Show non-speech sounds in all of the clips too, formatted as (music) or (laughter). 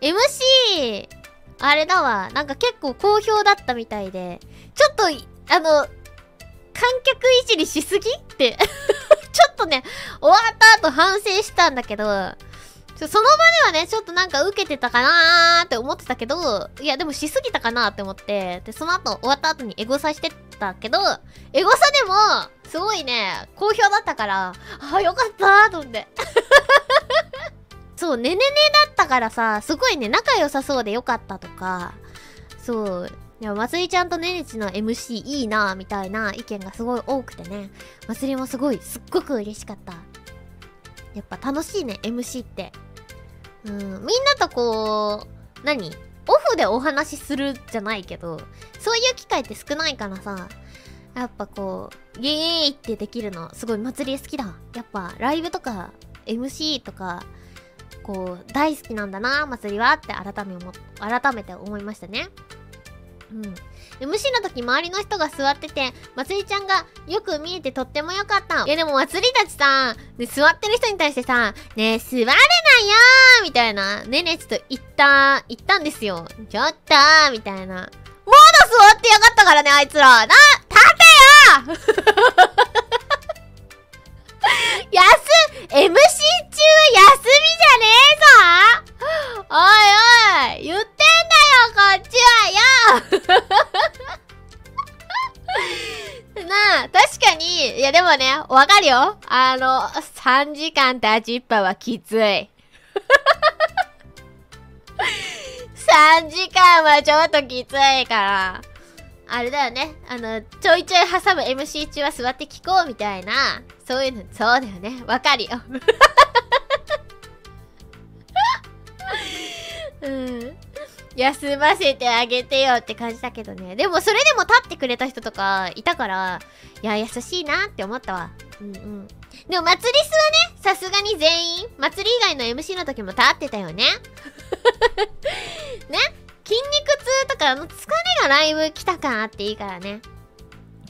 MC、あれだわ。なんか結構好評だったみたいで、ちょっと、あの、観客いじりしすぎって (laughs) ちょっとね、終わった後反省したんだけど、その場ではね、ちょっとなんか受けてたかなーって思ってたけど、いやでもしすぎたかなーって思って、で、その後終わった後にエゴサしてたけど、エゴサでも、すごいね、好評だったから、ああ、よかったーと思って。そう、ねねねだったからさ、すごいね、仲良さそうでよかったとか、そう、いや、まつりちゃんとねねちの MC いいなみたいな意見がすごい多くてね、まつりもすごい、すっごく嬉しかった。やっぱ楽しいね、MC って。うん、みんなとこう、何？オフでお話しするじゃないけど、そういう機会って少ないからさ、やっぱこう、イエーイってできるの、すごい祭り好きだ。やっぱ、ライブとか、MC とか、こう、大好きなんだな、祭りはって改めも、改めて思いましたね。うん。MC の時周りの人が座ってて、まつりちゃんがよく見えてとってもよかった。いやでもまつりたちさ、ね、座ってる人に対してさ、ねえ、座れないよーみたいな、ねねちょっと言った、言ったんですよ。ちょっとみたいな。まだ座ってやがったからね、あいつら。な、立てよやでもね、わかるよ。あの、3時間立ちっぱはきつい。(laughs) 3時間はちょっときついから。あれだよね。あの、ちょいちょい挟む MC 中は座って聞こうみたいな。そういうの、そうだよね。わかるよ。(laughs) うん。休ませてあげてよって感じだけどね。でもそれでも立ってくれた人とかいたから、いや、優しいなって思ったわ。うんうん。でも、祭りすはね、さすがに全員、祭り以外の MC の時も立ってたよね。(laughs) ね筋肉痛とかの疲れがライブ来たかっていいからね。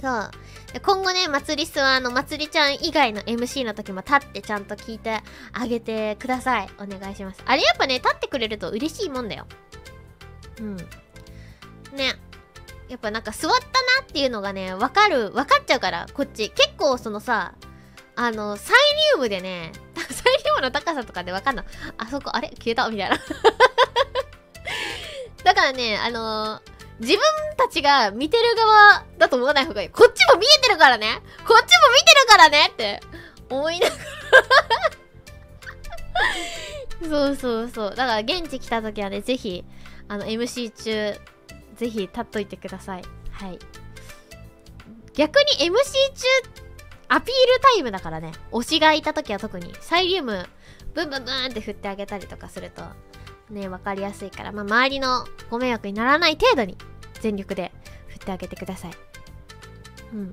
そう。今後ね、祭りすはあの、祭りちゃん以外の MC の時も立ってちゃんと聞いてあげてください。お願いします。あれやっぱね、立ってくれると嬉しいもんだよ。うん。ね。やっぱなんか座ったなっていうのがね、わかる、わかっちゃうから、こっち。結構そのさ、あの、サイリウムでね、(laughs) サイリウムの高さとかでわかんない。あそこ、あれ？消えた？みたいな (laughs) だからね、あのー、自分たちが見てる側だと思わない方がいい。こっちも見えてるからねこっちも見てるからねって思いながら (laughs) そうそうそう。だから現地来た時はね、ぜひ、あの、MC 中、ぜひ立っといてください。はい。逆に MC 中、アピールタイムだからね。推しがいた時は特に、サイリウム、ブンブンブンって振ってあげたりとかすると、ね、わかりやすいから、まあ、周りのご迷惑にならない程度に全力で振ってあげてください。うん。